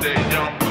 day young.